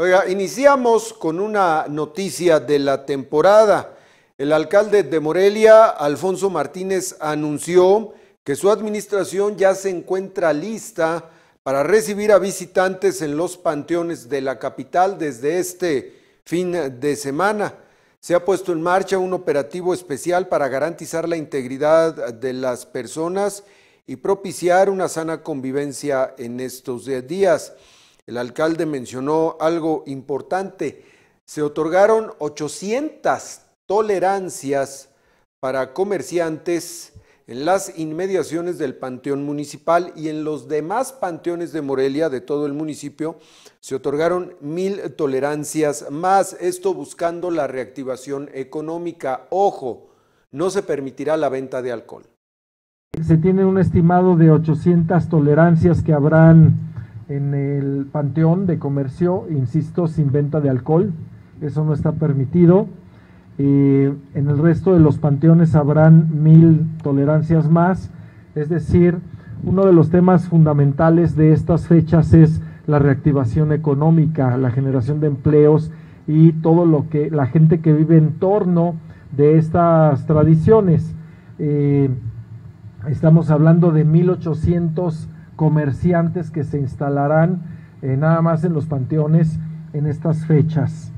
Oiga, iniciamos con una noticia de la temporada. El alcalde de Morelia, Alfonso Martínez, anunció que su administración ya se encuentra lista para recibir a visitantes en los panteones de la capital desde este fin de semana. Se ha puesto en marcha un operativo especial para garantizar la integridad de las personas y propiciar una sana convivencia en estos días. El alcalde mencionó algo importante. Se otorgaron 800 tolerancias para comerciantes en las inmediaciones del Panteón Municipal y en los demás panteones de Morelia, de todo el municipio, se otorgaron mil tolerancias más, esto buscando la reactivación económica. Ojo, no se permitirá la venta de alcohol. Se tiene un estimado de 800 tolerancias que habrán en el panteón de comercio, insisto, sin venta de alcohol, eso no está permitido. en el resto de los panteones habrán mil tolerancias más, es decir, uno de los temas fundamentales de estas fechas es la reactivación económica, la generación de empleos y todo lo que la gente que vive en torno de estas tradiciones. Eh, estamos hablando de 1800 comerciantes que se instalarán eh, nada más en los panteones en estas fechas.